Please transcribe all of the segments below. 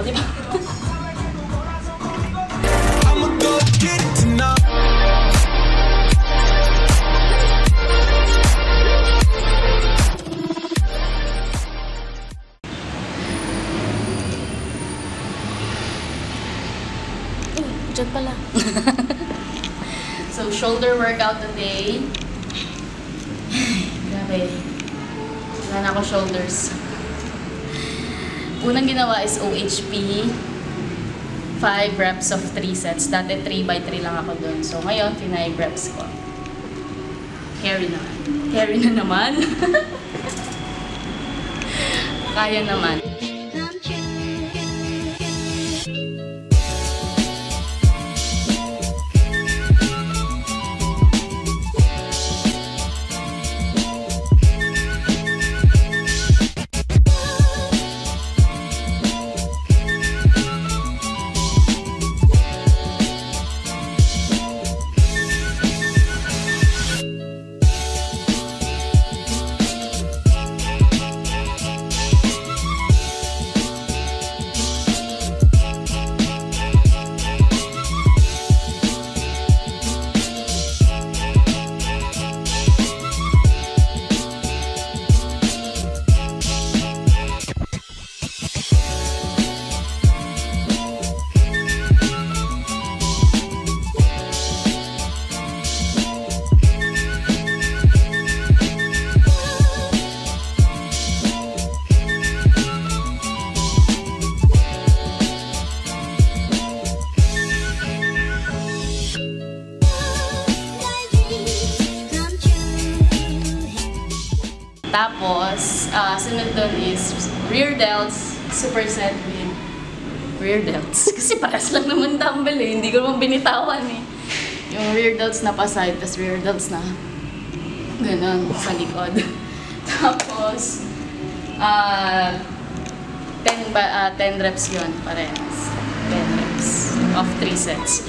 ako, di ba? Diyan pala. so, shoulder workout today. Grabe. Wala na ako shoulders. Unang ginawa is OHP. 5 reps of 3 sets. Dati 3 by 3 lang ako dun. So, ngayon, 5 reps ko. Carry naman. Carry na naman. Kaya naman. Tapos, ah, sunod doon is rear delts, superset with rear delts. Kasi pares lang naman dumbbell eh. Hindi ko naman binitawan eh. Yung rear delts na pa side, tapos rear delts na ganun sa likod. Tapos, ah 10, ba, ah, 10 reps yun, parehas. 10 reps of 3 sets.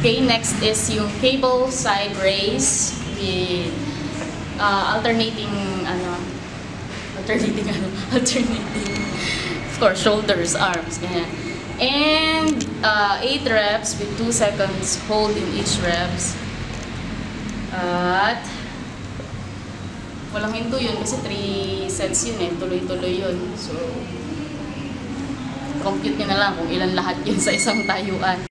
Okay, next is yung cable side raise with uh, alternating ano alternating ano alternating of course shoulders, arms, ganyan. And uh, 8 reps with 2 seconds hold in each reps. At walang hinto yun kasi 3 sets yun eh. Tuloy-tuloy yun. So, compute nyo na lang kung ilan lahat yun sa isang tayuan.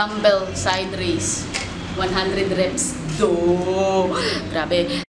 Dumbbell side raise. 100 reps. Do! Grabe.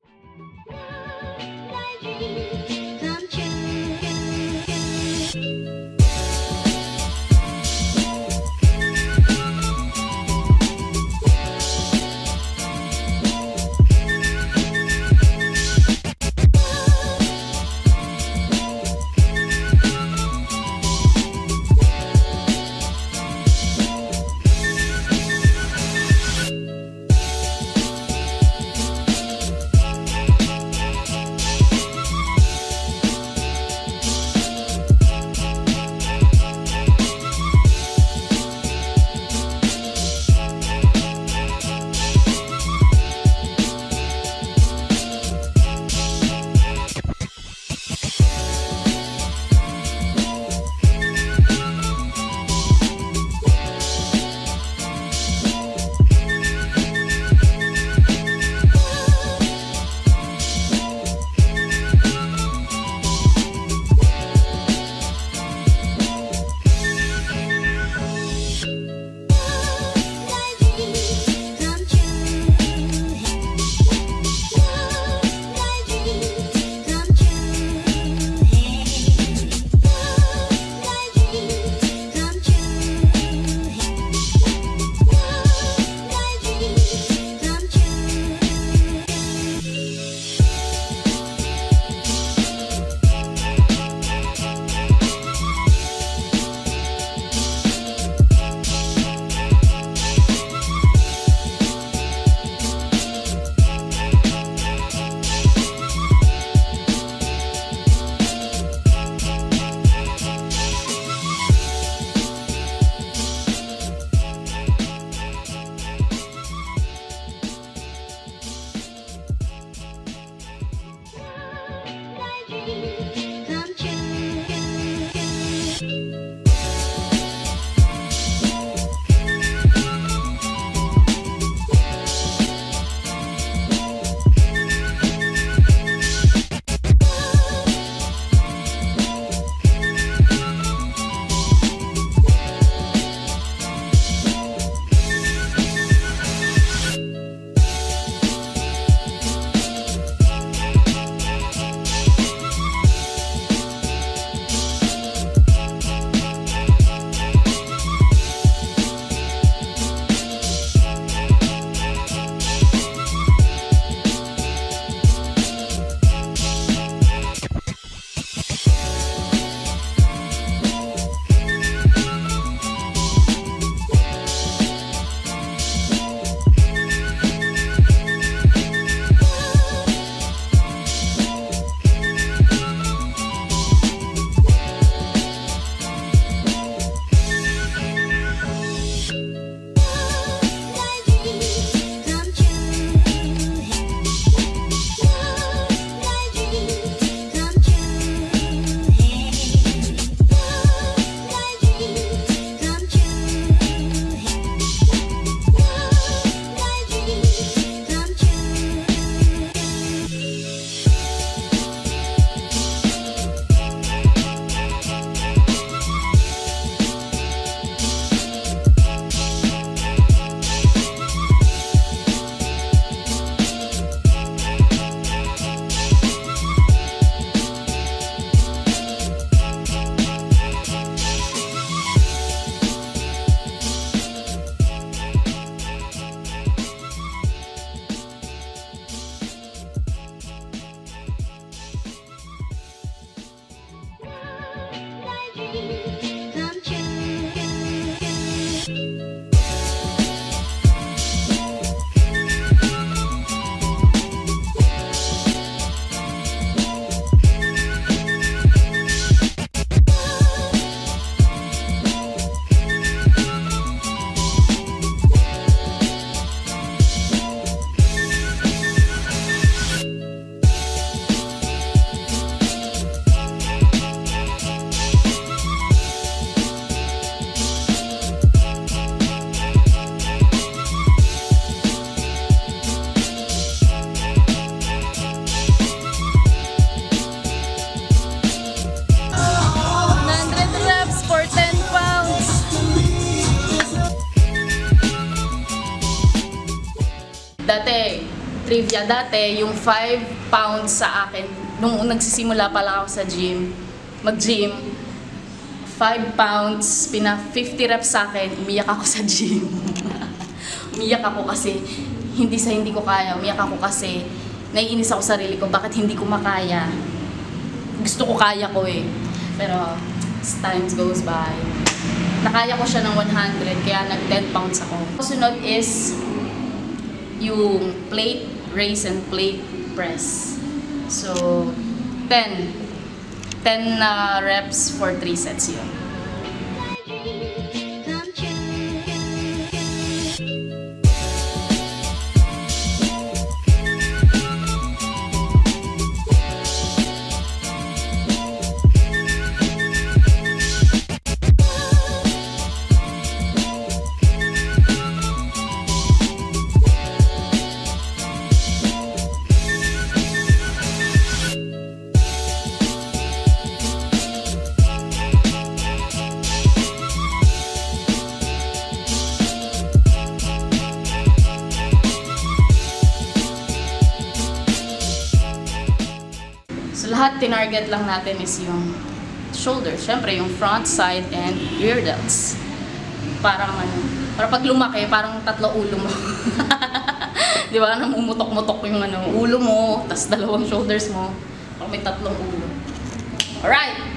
Trivia dati, yung 5 pounds sa akin, nung nagsisimula pa lang ako sa gym, mag-gym, 5 pounds, pina 50 reps sa akin, umiyak ako sa gym. umiyak ako kasi hindi sa hindi ko kaya, umiyak ako kasi naiinis ako sa sarili ko, bakit hindi ko makaya? Gusto ko kaya ko eh. Pero as times goes by, nakaya ko siya ng 100, kaya nag 10 pounds ako. Sunod is yung plate raise and plate press. So, 10. 10 na reps for 3 sets yun. So, lahat tinarget lang natin is yung shoulder. Siyempre, yung front, side, and rear delts. Parang ano, para pag lumaki, parang tatlo ulo mo. Di ba? Namumutok-mutok yung ano, ulo mo, tas dalawang shoulders mo. Parang may tatlong ulo. Alright!